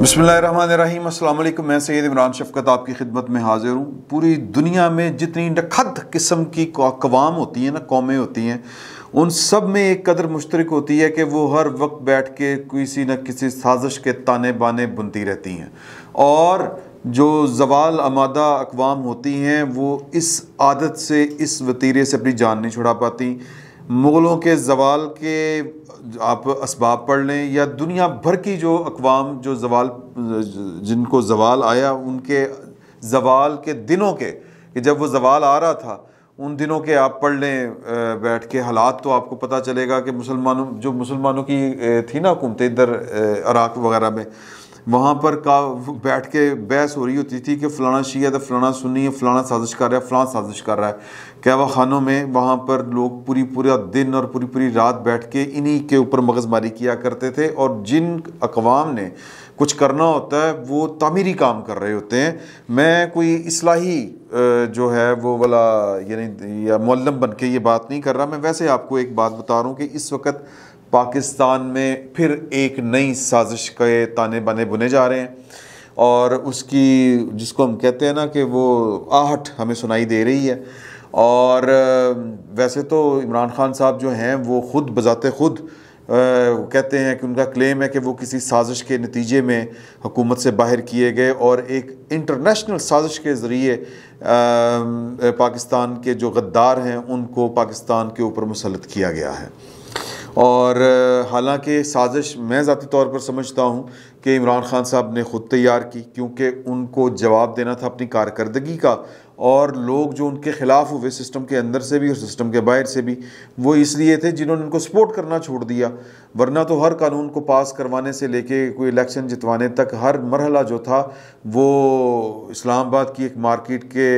बसमीम अल्लाम मैं सैद इमरान शफकत आपकी खिदमत में हाजिर हूँ। पूरी दुनिया में जितनी नखद किस्म की कवाम होती हैं ना, कौमें होती हैं, उन सब में एक कदर मुश्तरक होती है कि वो हर वक्त बैठ के किसी न किसी साजिश के ताने बाने बुनती रहती हैं। और जो जवाल आमादा अकवाम होती हैं, वो इस आदत से, इस वतीरे से अपनी जान नहीं छुड़ा पाती। मुग़लों के जवाल के आप इसबाब पढ़ लें या दुनिया भर की जो अकवाम, जो जवाल, जिनको जवाल आया, उनके जवाल के दिनों के, कि जब वो जवाल आ रहा था, उन दिनों के आप पढ़ लें बैठ के हालात तो आपको पता चलेगा कि मुसलमानों, जो मुसलमानों की थी ना हुकूमतें इधर इराक वगैरह में वहाँ पर का बैठ के बहस हो रही होती थी कि फ़लाना शी है तो फ़लाना सुन्नी है, फ़लाना साजिश कर रहा है, फ़लाना साजिश कर रहा है। कहवा खानों में वहाँ पर लोग पूरी पूरा दिन और पूरी पूरी रात बैठ के इन्हीं के ऊपर मगजमारी किया करते थे? और जिन अकवाम ने कुछ करना होता है, वो तामीरी काम कर रहे होते हैं। मैं कोई इसलाही जो है, वो वाला, यानी, या मल्लम बन के ये बात नहीं कर रहा। मैं वैसे आपको एक बात बता रहा हूँ कि इस वक्त पाकिस्तान में फिर एक नई साजिश के ताने बाने बुने जा रहे हैं। और उसकी, जिसको हम कहते हैं ना कि वो आहट हमें सुनाई दे रही है। और वैसे तो इमरान खान साहब जो हैं, वो ख़ुद बजाते ख़ुद कहते हैं कि उनका क्लेम है कि वो किसी साजिश के नतीजे में हुकूमत से बाहर किए गए और एक इंटरनेशनल साजिश के ज़रिए पाकिस्तान के जो गद्दार हैं, उनको पाकिस्तान के ऊपर मुसलत किया गया है। और हालाँकि साजिश मैं ज़ाती तौर पर समझता हूँ कि इमरान खान साहब ने ख़ुद तैयार की, क्योंकि उनको जवाब देना था अपनी कारकर्दगी का। और लोग जो उनके ख़िलाफ़ हुए सिस्टम के अंदर से भी और सिस्टम के बाहर से भी, वो इसलिए थे जिन्होंने उनको सपोर्ट करना छोड़ दिया। वरना तो हर कानून को पास करवाने से लेके कोई इलेक्शन जितवाने तक हर मरहला जो था, वो इस्लामाबाद की एक मार्केट के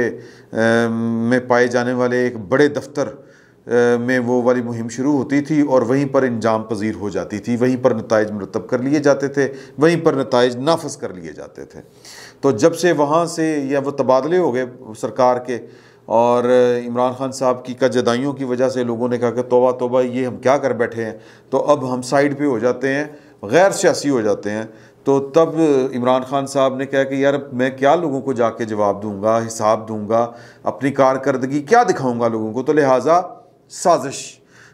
में पाए जाने वाले एक बड़े दफ्तर में वो वाली मुहिम शुरू होती थी और वहीं पर इंजाम पजीर हो जाती थी। वहीं पर नतज मरतब कर लिए जाते थे, वहीं पर नतज नाफज कर लिए जाते थे। तो जब से वहाँ से या वो तबादले हो गए सरकार के और इमरान खान की की कजदाइयों की वजह से लोगों ने कहा कि तोबा तोबा, ये हम क्या कर बैठे हैं? तो अब हम साइड पे हो जाते हैं, गैर सियासी हो जाते हैं। तो तब इमरान खान साहब ने कहा कि यार मैं क्या लोगों को जाके जवाब दूँगा, हिसाब दूँगा, अपनी कारकर्दगी क्या दिखाऊँगा लोगों को? तो लिहाजा साजिश।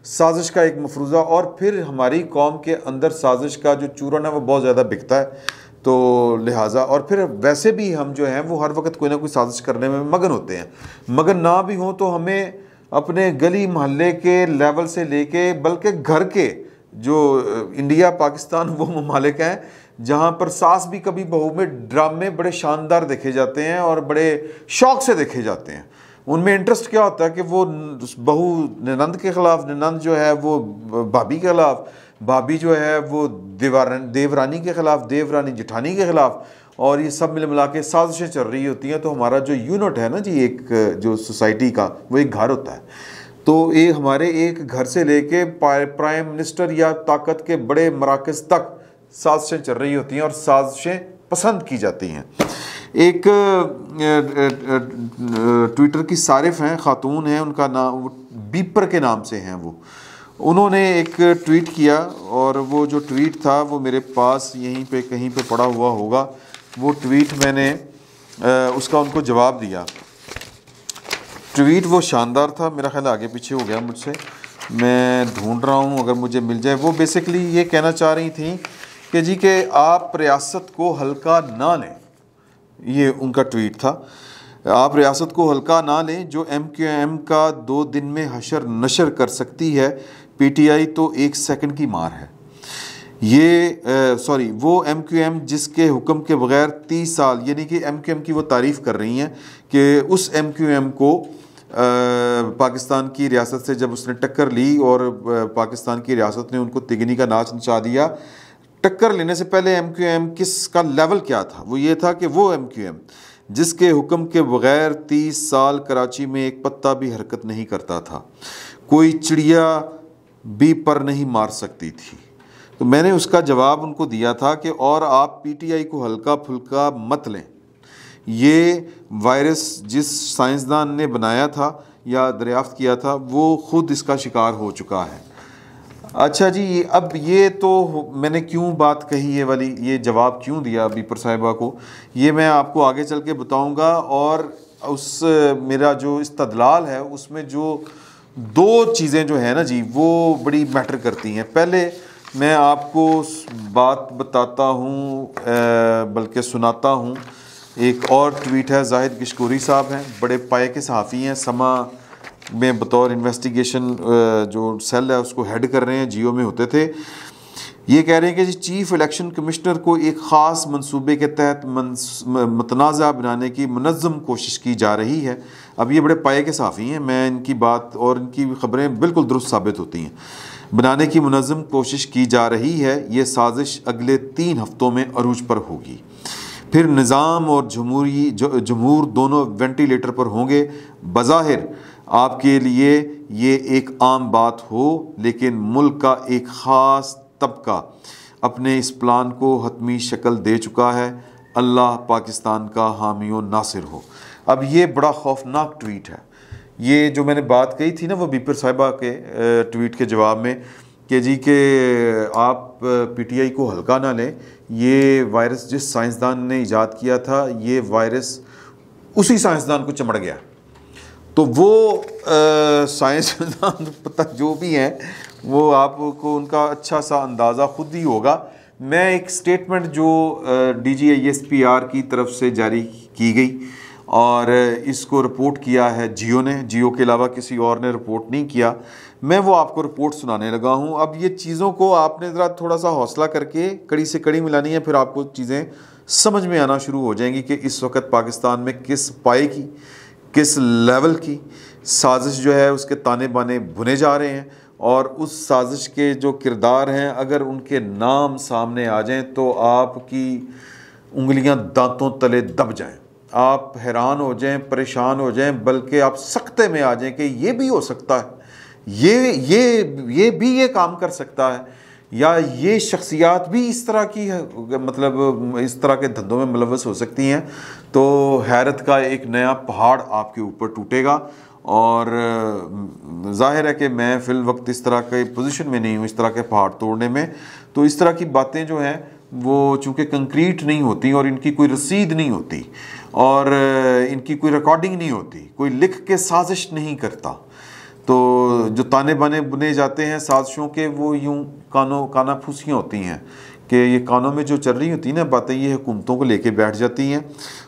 साजिश का एक मफरूज़ा और फिर हमारी कौम के अंदर साजिश का जो चूरन है वो बहुत ज़्यादा बिकता है। तो लिहाजा और फिर वैसे भी हम जो हैं वो हर वक्त कोई ना कोई साजिश करने में मगन होते हैं। मगन ना भी हों तो हमें अपने गली मोहल्ले के लेवल से लेके बल्कि घर के जो इंडिया, पाकिस्तान वो ममालिक हैं, जहाँ पर सास भी कभी बहू में ड्रामे बड़े शानदार देखे जाते हैं और बड़े शौक से देखे जाते हैं। उनमें इंटरेस्ट क्या होता है कि वो बहू ननंद के ख़िलाफ़, ननंद जो है वो भाभी के ख़िलाफ़, भाभी जो है वो देवारानी देवरानी के ख़िलाफ़, देवरानी जिठानी के ख़िलाफ़, और ये सब मिल मिला के साजिशें चल रही होती हैं। तो हमारा जो यूनिट है ना जी, एक जो सोसाइटी का, वो एक घर होता है। तो ये हमारे एक घर से लेके प्राइम मिनिस्टर या ताकत के बड़े मराकज़ तक साजिशें चल रही होती हैं और साजिशें पसंद की जाती हैं। एक ट्विटर की सारिफ हैं, ख़ातून हैं, उनका नाम बीपर के नाम से हैं वो। उन्होंने एक ट्वीट किया और वो जो ट्वीट था, वो मेरे पास यहीं पे, कहीं पे पड़ा हुआ होगा। वो ट्वीट मैंने उसका उनको जवाब दिया। ट्वीट वो शानदार था, मेरा ख्याल आगे पीछे हो गया मुझसे। मैं ढूंढ रहा हूँ, अगर मुझे मिल जाए। वो बेसिकली ये कहना चाह रही थी कि जी कि आप रियासत को हल्का ना लें। ये उनका ट्वीट था। आप रियासत को हल्का ना लें जो एम क्यू एम का दो दिन में हशर नशर कर सकती है पी टी आई तो एक सेकंड की मार है। ये सॉरी वो एम क्यू एम जिसके हुक्म के बगैर तीस साल यानी कि एम क्यू एम की वो तारीफ़ कर रही हैं कि उस एम क्यू एम को आ, पाकिस्तान की रियासत से जब उसने टक्कर ली और पाकिस्तान की रियासत ने उनको तिगनी का नाच नचा दिया टक्कर लेने से पहले एम क्यू एम किस का लेवल क्या था? वो ये था कि वो एम क्यू एम जिसके हुक्म के बगैर तीस साल कराची में एक पत्ता भी हरकत नहीं करता था। कोई चिड़िया भी पर नहीं मार सकती थी। तो मैंने उसका जवाब उनको दिया था कि और आप पीटीआई को हल्का फुल्का मत लें। ये वायरस जिस साइंसदान ने बनाया था या दरियाफ्त किया था, वो ख़ुद इसका शिकार हो चुका है। अच्छा जी, अब ये तो मैंने क्यों बात कही ये वाली, ये जवाब क्यों दिया बीपर साहिबा को? ये मैं आपको आगे चल के बताऊँगा और उस, मेरा जो इस्तदलाल है, उसमें जो दो चीज़ें जो है ना जी, वो बड़ी मैटर करती हैं। पहले मैं आपको बात बताता हूँ बल्कि सुनाता हूँ। एक और ट्वीट है, जाहिद किशकोरी साहब हैं, बड़े पाए के सहाफ़ी हैं, समा में बतौर इन्वेस्टिगेशन जो सेल है, उसको हेड कर रहे हैं, जियो में होते थे। ये कह रहे हैं कि चीफ इलेक्शन कमिश्नर को एक ख़ास मंसूबे के तहत मतनाज़ा बनाने की मनज़म कोशिश की जा रही है। अब ये बड़े पाए के साफ़ी हैं। मैं इनकी बात और इनकी खबरें बिल्कुल दुरुस्त साबित होती हैं। बनाने की मनज़म कोशिश की जा रही है। ये साजिश अगले तीन हफ्तों में अरूज पर होगी। फिर निज़ाम और जमहूरी जमहूर दोनों वेंटिलेटर पर होंगे। बज़ाहिर आपके लिए ये एक आम बात हो, लेकिन मुल्क का एक ख़ास तबका अपने इस प्लान को हतमी शक्ल दे चुका है। अल्लाह पाकिस्तान का हामी नासिर हो। अब ये बड़ा खौफनाक ट्वीट है। ये जो मैंने बात कही थी ना, वो बीपर साहिबा के ट्वीट के जवाब में कि जी के आप पीटीआई को हल्का ना लें। ये वायरस जिस साइंसदान ने ईजाद किया था, ये वायरस उसी साइंसदान को चमड़ गया। तो वो साइंसदान पता जो भी हैं, वो आपको उनका अच्छा सा अंदाज़ा खुद ही होगा। मैं एक स्टेटमेंट जो D G I S P R की तरफ़ से जारी की गई और इसको रिपोर्ट किया है जियो ने। जियो के अलावा किसी और ने रिपोर्ट नहीं किया। मैं वो आपको रिपोर्ट सुनाने लगा हूँ। अब ये चीज़ों को आपने ज़रा थोड़ा सा हौसला करके कड़ी से कड़ी मिलानी है, फिर आपको चीज़ें समझ में आना शुरू हो जाएँगी कि इस वक्त पाकिस्तान में किस पाए की। किस लेवल की साजिश जो है उसके ताने बाने बुने जा रहे हैं और उस साजिश के जो किरदार हैं, अगर उनके नाम सामने आ जाएँ तो आपकी उंगलियाँ दांतों तले दब जाएँ। आप हैरान हो जाएँ, परेशान हो जाएँ, बल्कि आप सख्ते में आ जाएँ कि ये भी हो सकता है। ये ये ये भी ये काम कर सकता है। या ये शख्सियात भी इस तरह की मतलब इस तरह के धंधों में मुलवस हो सकती हैं तो हैरत का एक नया पहाड़ आपके ऊपर टूटेगा। और ज़ाहिर है कि मैं फिल वक्त इस तरह के पोजीशन में नहीं हूँ, इस तरह के पहाड़ तोड़ने में। तो इस तरह की बातें जो हैं, वो चूँकि कंक्रीट नहीं होती और इनकी कोई रसीद नहीं होती, और इनकी कोई रिकॉर्डिंग नहीं होती, कोई लिख के साजिश नहीं करता तो जो ताने बाने, बुने जाते हैं साजिशों के, वो यूँ कानों, काना फूसियाँ होती हैं कि ये कानों में जो चल रही होती हैं ना बातें, ये हुकूमतों को लेके बैठ जाती हैं।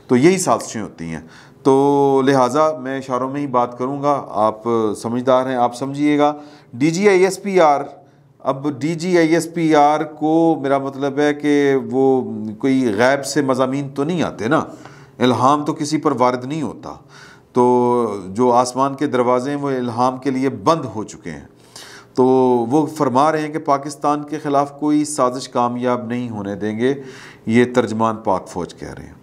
तो यही साजिशें होती हैं। तो लिहाजा मैं इशारों में ही बात करूँगा। आप समझदार हैं, आप समझिएगा। D G I S P R अब D G I S P R को मेरा मतलब है कि वो कोई गैब से मजामी तो नहीं आते ना? इल्हाम तो किसी पर वारद नहीं होता। तो जो आसमान के दरवाज़े हैं, वो इल्हाम के लिए बंद हो चुके हैं। तो वो फरमा रहे हैं कि पाकिस्तान के ख़िलाफ़ कोई साजिश कामयाब नहीं होने देंगे, ये तर्जमान पाक फ़ौज कह रहे हैं।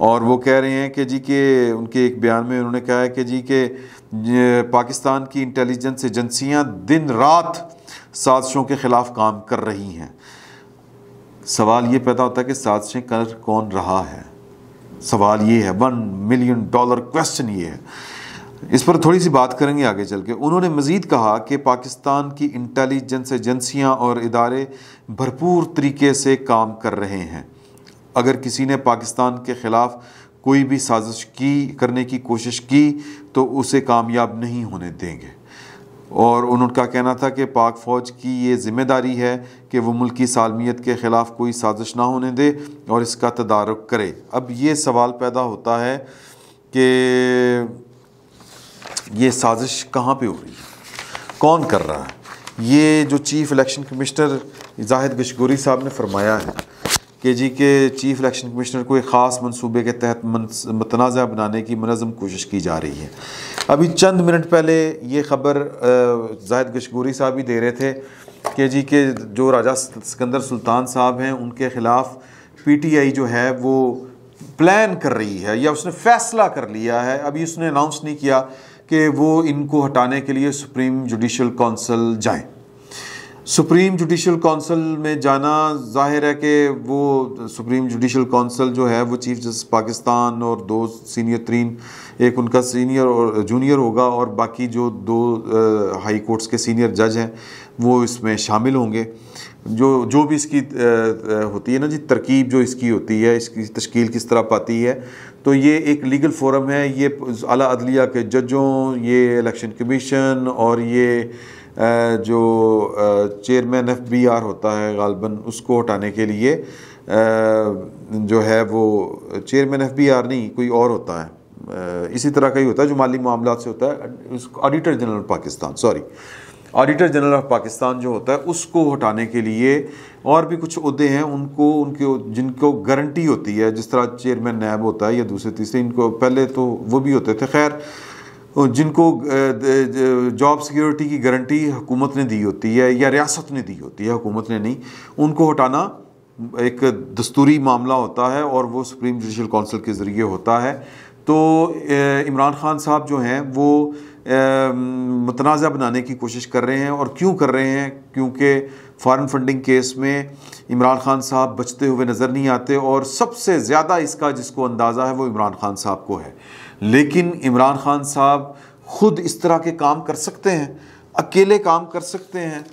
और वो कह रहे हैं कि जी के, उनके एक बयान में उन्होंने कहा है कि जी के पाकिस्तान की इंटेलिजेंस एजेंसियाँ दिन रात साजिशों के ख़िलाफ़ काम कर रही हैं। सवाल ये पैदा होता है कि साजिशें कर कौन रहा है? सवाल ये है वन मिलियन डॉलर क्वेश्चन ये है। इस पर थोड़ी सी बात करेंगे आगे चल के। उन्होंने मज़ीद कहा कि पाकिस्तान की इंटेलिजेंस एजेंसियाँ और इदारे भरपूर तरीके से काम कर रहे हैं। अगर किसी ने पाकिस्तान के ख़िलाफ़ कोई भी साजिश की, करने की कोशिश की तो उसे कामयाब नहीं होने देंगे। और उनका कहना था कि पाक फ़ौज की ये ज़िम्मेदारी है कि वो मुल्की सालमियत के ख़िलाफ़ कोई साजिश ना होने दे और इसका तदारक करे। अब ये सवाल पैदा होता है कि ये साजिश कहाँ पे हो रही है? कौन कर रहा है? ये जो chief election commissioner Zahid Gashgori साहब ने फरमाया है के जी के चीफ इलेक्शन कमिश्नर को एक ख़ास मनसूबे के तहत मतनाज़ा बनाने की मनज़म कोशिश की जा रही है। अभी चंद मिनट पहले ये ख़बर जाहिद गशगोरी साहब ही दे रहे थे कि जी के जो राजा सिकंदर सुल्तान साहब हैं, उनके ख़िलाफ़ पीटीआई जो है, वो प्लान कर रही है या उसने फ़ैसला कर लिया है। अभी उसने अनाउंस नहीं किया कि वो इनको हटाने के लिए सुप्रीम जुडिशल कौंसल जाएँ। सुप्रीम जुडिशल काउंसिल में जाना ज़ाहिर है कि वो सुप्रीम जुडिशल काउंसिल जो है वो चीफ जस्टिस पाकिस्तान और दो सीनियर तीन एक उनका सीनियर और जूनियर होगा और बाकी जो दो आ, हाई कोर्ट्स के सीनियर जज हैं वो इसमें शामिल होंगे। जो जो भी इसकी आ, होती है ना जी तरकीब जो इसकी होती है इसकी तश्कील किस तरह पाती है तो ये एक लीगल फोरम है। ये अला अदलिया के जजों ये इलेक्शन कमीशन और ये जो चेयरमैन एफ़ बी आर होता है गालबन, उसको हटाने के लिए जो है वो चेयरमैन एफ़ बी आर नहीं, कोई और होता है। इसी तरह का ही होता है, जो माली मामला से होता है auditor general Pakistan sorry auditor general of Pakistan जो होता है, उसको हटाने के लिए और भी कुछ अहदे हैं, उनको, उनके, जिनको गारंटी होती है, जिस तरह चेयरमैन नैब होता है या दूसरे तीसरे, इनको पहले तो वो भी होते थे। खैर जिनको जॉब सिक्योरिटी की गारंटी हुकूमत ने दी होती है या रियासत ने दी होती है, हुकूमत ने नहीं, उनको हटाना एक दस्तूरी मामला होता है और वो सुप्रीम जुडिशल काउंसिल के ज़रिए होता है। तो इमरान खान साहब जो हैं, वो मतनाज़ा बनाने की कोशिश कर रहे हैं और क्यों कर रहे हैं? क्योंकि फॉरेन फंडिंग केस में इमरान खान साहब बचते हुए नज़र नहीं आते और सबसे ज़्यादा इसका जिसको अंदाज़ा है वो इमरान खान साहब को है। लेकिन इमरान खान साहब खुद इस तरह के काम कर सकते हैं, अकेले काम कर सकते हैं,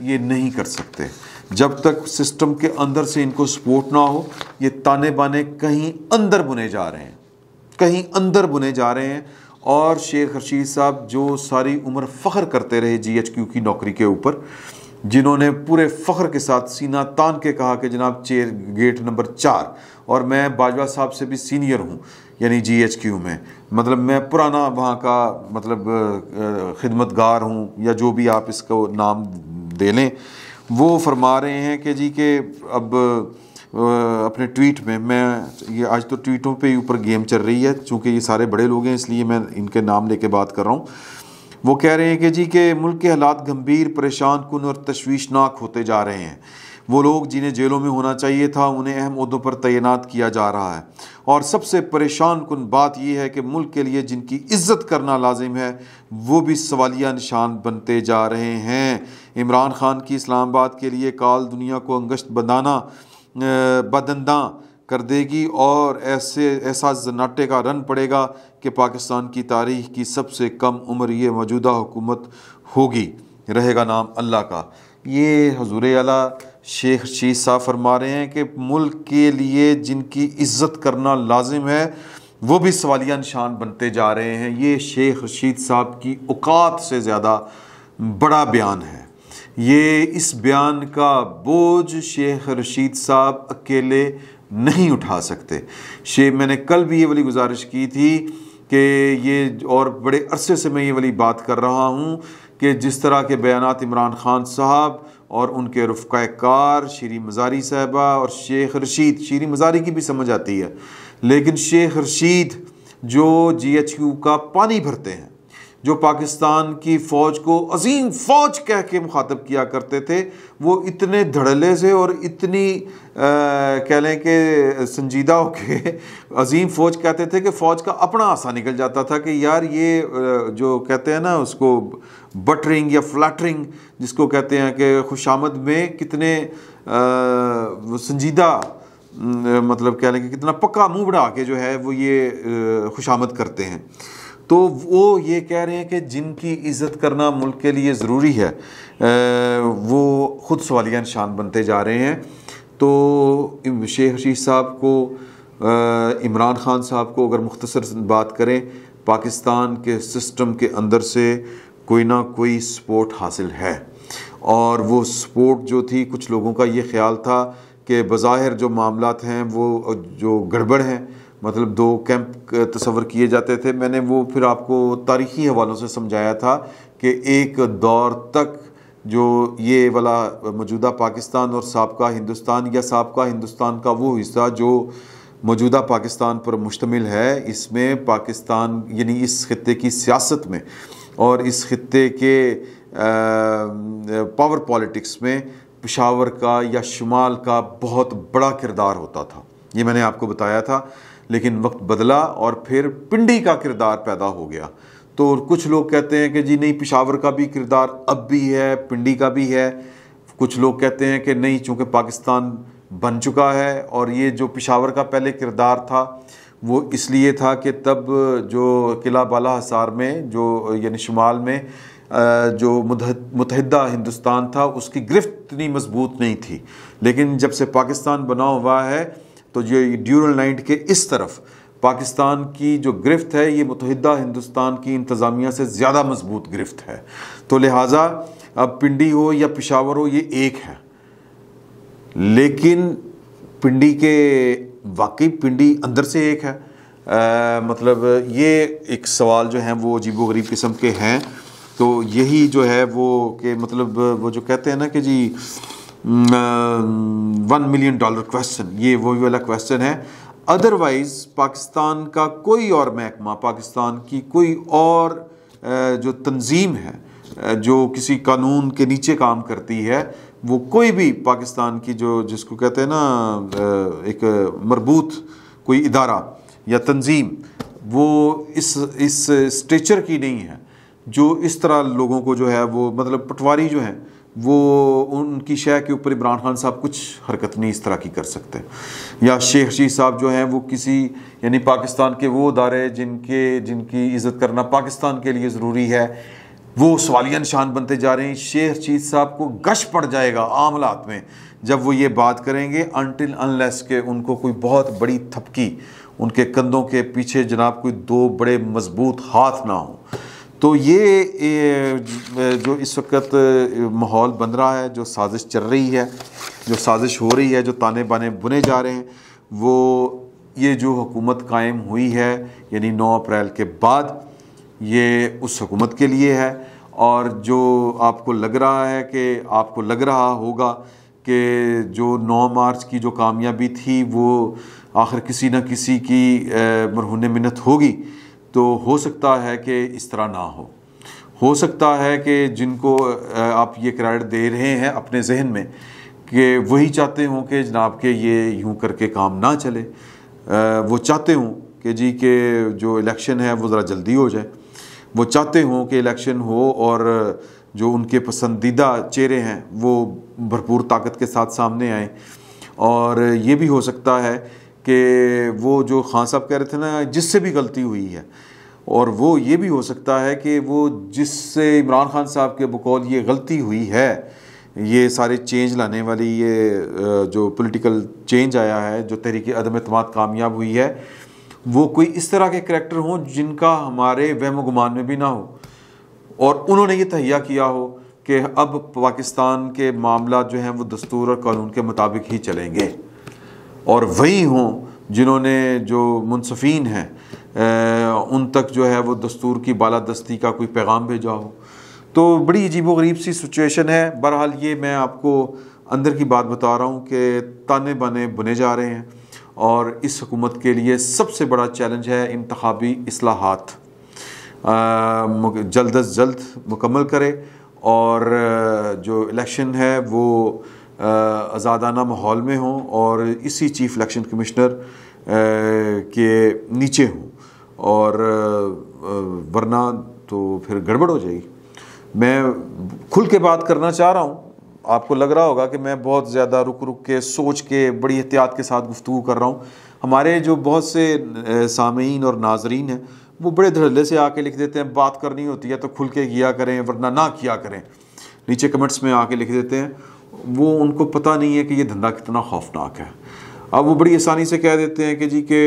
ये नहीं कर सकते। जब तक सिस्टम के अंदर से इनको सपोर्ट ना हो, ये ताने बाने कहीं अंदर बुने जा रहे हैं, कहीं अंदर बुने जा रहे हैं। और शेख रशीद साहब जो सारी उम्र फ़ख्र करते रहे जी एच क्यू की नौकरी के ऊपर जिन्होंने पूरे फ़ख्र के साथ सीना तान के कहा कि जनाब चेयर गेट नंबर चार, और मैं बाजवा साहब से भी सीनियर हूँ, यानी जी एच क्यू में। मतलब मैं पुराना वहाँ का मतलब खिदमतगार हूँ, या जो भी आप इसको नाम दे लें, वो फरमा रहे हैं कि जी के अब अपने ट्वीट में, मैं, ये आज तो ट्वीटों पे ऊपर गेम चल रही है, चूँकि ये सारे बड़े लोग हैं, इसलिए मैं इनके नाम लेके बात कर रहा हूँ। वो कह रहे हैं कि जी के मुल्क के हालात गंभीर, परेशान कन और तशवीशनाक होते जा रहे हैं। वो लोग जिन्हें जेलों में होना चाहिए था, उन्हें अहम अहदों पर तैनात किया जा रहा है। और सबसे परेशान कन बात यह है कि मुल्क के लिए जिनकी इज़्ज़त करना लाजिम है, वो भी सवालिया निशान बनते जा रहे हैं। इमरान खान की इस्लामाबाद के लिए काल दुनिया को अंगश्त बनाना बदंदा कर देगी और ऐसे, ऐसा जनाटे का रन पड़ेगा कि पाकिस्तान की तारीख की सबसे कम उम्र ये मौजूदा हुकूमत होगी। रहेगा नाम अल्लाह का। ये हजूर अला शेख शीज साहब फरमा रहे हैं कि मुल्क के लिए जिनकी इज़्ज़त करना लाजिम है, वो भी सवालिया निशान बनते जा रहे हैं। ये शेख रशीद साहब की औकात से ज़्यादा बड़ा बयान है। ये इस बयान का बोझ शेख रशीद साहब अकेले नहीं उठा सकते। शे मैंने कल भी ये वाली गुजारिश की थी कि ये और बड़े अरसे से मैं ये वाली बात कर रहा हूँ कि जिस तरह के बयान इमरान खान साहब और उनके रफ़ाकार श्री मज़ारी साहबा और शेख रशीद, श्री मज़ारी की भी समझ आती है। लेकिन शेख रशीद जो जी एच यू का पानी भरते हैं जो पाकिस्तान की फ़ौज को अजीम फ़ौज कह के मुखातब किया करते थे वो इतने धड़ल्ले से और इतनी कह लें कि संजीदा होके अजीम फ़ौज कहते थे कि फ़ौज का अपना आसा निकल जाता था कि यार ये जो कहते हैं ना उसको बटरिंग या फ्लैटरिंग जिसको कहते हैं कि खुशामद में कितने आ, संजीदा मतलब कह लें कि कितना पक्का मुँह बढ़ा के जो है वो ये खुशामद करते हैं। तो वो ये कह रहे हैं कि जिनकी इज़्ज़त करना मुल्क के लिए ज़रूरी है वो ख़ुद सवालिया निशान बनते जा रहे हैं। तो शेख रशीद साहब को इमरान ख़ान साहब को अगर मुख्तसर बात करें, पाकिस्तान के सिस्टम के अंदर से कोई ना कोई सपोर्ट हासिल है। और वो सपोर्ट जो थी, कुछ लोगों का ये ख्याल था कि बज़ाहिर जो मामला हैं, वो जो गड़बड़ हैं मतलब दो कैंप तस्वर किए जाते थे। मैंने वो फिर आपको तारीख़ी हवालों से समझाया था कि एक दौर तक जो ये वाला मौजूदा पाकिस्तान और सबका हिंदुस्तान या सबका हिंदुस्तान का वो हिस्सा जो मौजूदा पाकिस्तान पर मुश्तमिल है, इसमें पाकिस्तान, यानी इस खत्े की सियासत में और इस खत्े के पावर पॉलिटिक्स में पेशावर का या शुमाल का बहुत बड़ा किरदार होता था। ये मैंने आपको बताया था। लेकिन वक्त बदला और फिर पिंडी का किरदार पैदा हो गया। तो कुछ लोग कहते हैं कि जी, नहीं, पिशावर का भी किरदार अब भी है, पिंडी का भी है। कुछ लोग कहते हैं कि नहीं, चूँकि पाकिस्तान बन चुका है और ये जो पिशावर का पहले किरदार था, वो इसलिए था कि तब जो किला बाला हसार में, जो, यानी शुमाल में जो मुतहदा हिंदुस्तान था, उसकी गिरफ्त इतनी मज़बूत नहीं थी। लेकिन जब से पाकिस्तान बना हुआ है तो ये ड्यूरल नाइट के इस तरफ़ पाकिस्तान की जो गिरफ्त है ये मुतहदा हिंदुस्तान की इंतज़ामिया से ज़्यादा मज़बूत गिरफ्त है। तो लिहाजा अब पिंडी हो या पिशावर हो ये एक है। लेकिन पिंडी के वाकई पिंडी अंदर से एक है। आ, मतलब ये एक सवाल जो हैं वो अजीब गरीब किस्म के हैं। तो यही जो है वो कि मतलब वो जो कहते हैं ना कि जी वन मिलियन डॉलर क्वेश्चन ये वही वाला क्वेश्चन है. अदरवाइज़ पाकिस्तान का कोई और महकमा, पाकिस्तान की कोई और जो तंजीम है जो किसी कानून के नीचे काम करती है, वो कोई भी पाकिस्तान की जो, जिसको कहते हैं ना एक मरबूत कोई इदारा या तंजीम, वो इस इस स्टेचर की नहीं है. जो इस तरह लोगों को जो है, वो मतलब पटवारी जो है वो उनकी शय के ऊपर इमरान खान साहब कुछ हरकत नहीं इस तरह की कर सकते। या शेख रशीद साहब जो हैं वो किसी, यानी पाकिस्तान के वो अदारे जिनके, जिनकी इज़्ज़त करना पाकिस्तान के लिए ज़रूरी है, वो सवालिया निशान बनते जा रहे हैं। शेख रशीद साहब को गश पड़ जाएगा आमलात में जब वो ये बात करेंगे। अनटिल अनलेस के उनको कोई बहुत बड़ी थपकी, उनके कंधों के पीछे जनाब कोई दो बड़े मज़बूत हाथ ना हो। तो ये जो इस वक्त माहौल बन रहा है, जो साजिश चल रही है, जो साजिश हो रही है, जो ताने बाने बुने जा रहे हैं, वो, ये जो हुकूमत कायम हुई है, यानी 9 अप्रैल के बाद, ये उस हुकूमत के लिए है। और जो आपको लग रहा है कि, आपको लग रहा होगा कि जो 9 मार्च की जो कामयाबी थी, वो आखिर किसी न किसी की मरहून मिन्नत होगी। तो हो सकता है कि इस तरह ना हो। हो सकता है कि जिनको आप ये क्रेडिट दे रहे हैं अपने जहन में, कि वही चाहते हों कि जनाब के ये यूँ करके काम ना चले। वो चाहते हों कि जी के जो इलेक्शन है वो ज़रा जल्दी हो जाए। वो चाहते हों कि इलेक्शन हो और जो उनके पसंदीदा चेहरे हैं वो भरपूर ताकत के साथ सामने आए। और ये भी हो सकता है कि वो जो खान साहब कह रहे थे ना, जिससे भी गलती हुई है। और वो ये भी हो सकता है कि वो जिससे इमरान खान साहब के बकौल ये गलती हुई है, ये सारे चेंज लाने वाली ये जो पॉलिटिकल चेंज आया है, जो तहरीक अदम अतमाद कामयाब हुई है, वो कोई इस तरह के करैक्टर हों जिनका हमारे वहम गुमान में भी ना हो। और उन्होंने ये तहिया किया हो कि अब पाकिस्तान के मामला जो हैं वो दस्तूर और कानून के मुताबिक ही चलेंगे। और वही हों जिन्होंने जो मुनसफ़ीन हैं उन तक जो है वो दस्तूर की बालादस्ती का कोई पैगाम भेजा हो। तो बड़ी अजीब गरीब सी सिचुएशन है। बहरहाल ये मैं आपको अंदर की बात बता रहा हूँ कि ताने बाने बुने जा रहे हैं और इस हुकूमत के लिए सबसे बड़ा चैलेंज है इंतबी असलाहत जल्द अज जल्द मुकम्मल करे और जो इलेक्शन है वो आज़ादाना माहौल में हों और इसी चीफ इलेक्शन कमिश्नर के नीचे हों। और वरना तो फिर गड़बड़ हो जाएगी। मैं खुल के बात करना चाह रहा हूँ। आपको लग रहा होगा कि मैं बहुत ज़्यादा रुक रुक के, सोच के, बड़ी एहतियात के साथ गुफ्तु कर रहा हूँ। हमारे जो बहुत से सामीन और नाजरीन हैं, वो बड़े धड़ल्ले से आके लिख देते हैं, बात करनी होती है तो खुल के किया करें, वरना ना किया करें। नीचे कमेंट्स में आके लिख देते हैं। वो उनको पता नहीं है कि ये धंधा कितना खौफनाक है। अब वो बड़ी आसानी से कह देते हैं कि जी के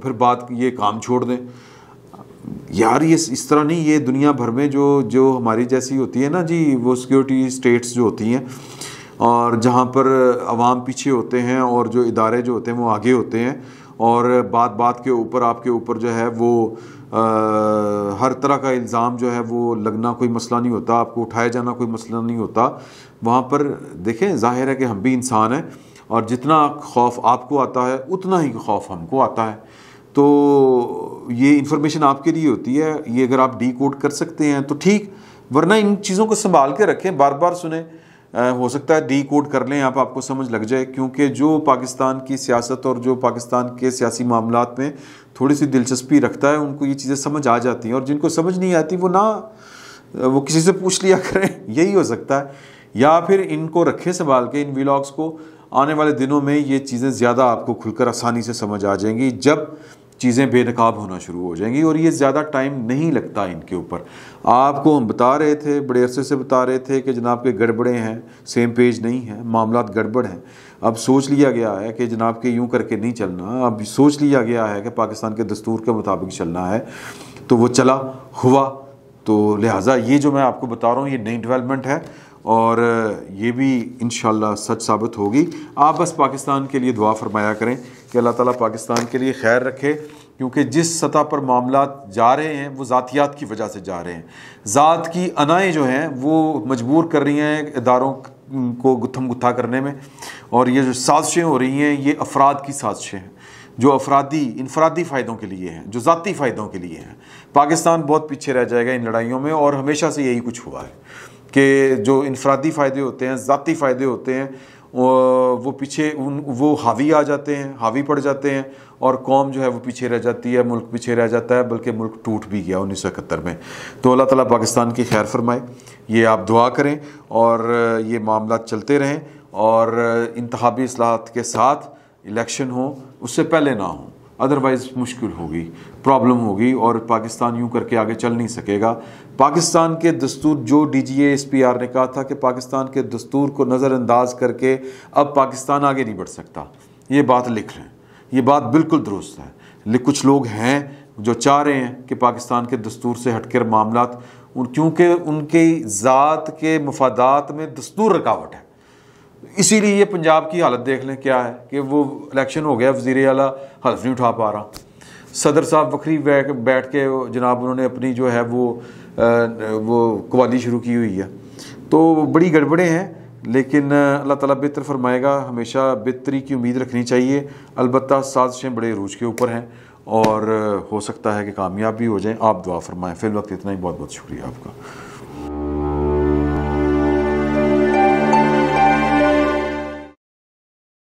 फिर बात ये काम छोड़ दें। यार ये इस तरह नहीं ये दुनिया भर में जो जो हमारी जैसी होती है ना जी वो सिक्योरिटी स्टेट्स जो होती हैं और जहाँ पर आवाम पीछे होते हैं और जो इदारे जो होते हैं वो आगे होते हैं और बात बात के ऊपर आपके ऊपर जो है वो आ, हर तरह का इल्ज़ाम जो है वो लगना कोई मसला नहीं होता आपको उठाया जाना कोई मसला नहीं होता। वहाँ पर देखें ज़ाहिर है कि हम भी इंसान हैं और जितना खौफ आपको आता है उतना ही खौफ हमको आता है। तो ये इन्फॉर्मेशन आपके लिए होती है ये अगर आप डी कोड कर सकते हैं तो ठीक वरना इन चीज़ों को संभाल के रखें बार बार सुने। आ, हो सकता है डी कोड कर लें आप आपको समझ लग जाए क्योंकि जो पाकिस्तान की सियासत और जो पाकिस्तान के सियासी मामला में थोड़ी सी दिलचस्पी रखता है उनको ये चीज़ें समझ आ जाती हैं और जिनको समझ नहीं आती वो ना वो किसी से पूछ लिया करें यही हो सकता है। या फिर इनको रखे संभाल के इन व्लॉग्स को, आने वाले दिनों में ये चीज़ें ज़्यादा आपको खुलकर आसानी से समझ आ जाएँगी जब चीज़ें बेनकाब होना शुरू हो जाएँगी और ये ज़्यादा टाइम नहीं लगता इनके ऊपर। आपको हम बता रहे थे, बड़े अरसे से बता रहे थे कि जनाब के गड़बड़े हैं सेम पेज नहीं है मामला गड़बड़ हैं। अब सोच लिया गया है कि जनाब के यूँ करके नहीं चलना, अब सोच लिया गया है कि पाकिस्तान के दस्तूर के मुताबिक चलना है तो वो चला, हुआ तो लिहाजा ये जो मैं आपको बता रहा हूँ, ये नई डेवलपमेंट है। और ये भी इन सच साबित होगी। आप बस पाकिस्तान के लिए दुआ फरमाया करें कि अल्लाह ताला पाकिस्तान के लिए खैर रखे, क्योंकि जिस सतह पर मामला जा रहे हैं, वो ज़ातियात की वजह से जा रहे हैं। ज़ात की अनाएँ जो हैं, वो मजबूर कर रही हैं इदारों को गुत्थम गुत्था करने में, और ये जो साजिशें हो रही हैं, ये अफराद की साजिशें हैं, जो अफरादी, इनफरादी फ़ायदों के लिए हैं, जो ज़ाती फ़ायदों के लिए हैं। पाकिस्तान बहुत पीछे रह जाएगा इन लड़ाइयों में, और हमेशा से यही कुछ हुआ है। कि जो इनफरादी फ़ायदे होते हैं, ज़ाती फ़ायदे होते हैं, वो पीछे, उन, वो हावी आ जाते हैं, हावी पड़ जाते हैं और कौम जो है वो पीछे रह जाती है, मुल्क पीछे रह जाता है, बल्कि मुल्क टूट भी गया उन्नीस सौ इकहत्तर में। तो अल्लाह ताला पाकिस्तान की खैर फरमाए। ये आप दुआ करें और ये मामला चलते रहें और इंतबी असलाहत के साथ इलेक्शन हो, उससे पहले ना हो, अदरवाइज़ मुश्किल होगी, प्रॉब्लम होगी और पाकिस्तान यूँ करके आगे चल नहीं सकेगा। पाकिस्तान के दस्तूर, जो D G S P R ने कहा था कि पाकिस्तान के दस्तूर को नज़रअंदाज करके अब पाकिस्तान आगे नहीं बढ़ सकता। ये बात लिख रहे हैं ये बात बिल्कुल दुरुस्त है। कुछ लोग हैं जो चाह रहे हैं कि पाकिस्तान के दस्तूर से हटकर मामला उन, क्योंकि उनके ज़ात के मफादात में दस्तूर रुकावट है। इसीलिए ये पंजाब की हालत देख लें क्या है कि वो इलेक्शन हो गया, वज़ीर अला हल्फ नहीं उठा पा रहा। सदर साहब वक्री बैठ के जनाब उन्होंने अपनी जो है वो वो कवाली शुरू की हुई है। तो बड़ी गड़बड़े हैं, लेकिन अल्लाह ताला बेहतर फरमाएगा, हमेशा बेहतरी की उम्मीद रखनी चाहिए। अलबत् साजिशें बड़े रूज के ऊपर हैं और हो सकता है कि कामयाब भी हो जाएँ। आप दुआ फरमाएँ। फिर वक्त इतना ही बहुत बहुत शुक्रिया आपका।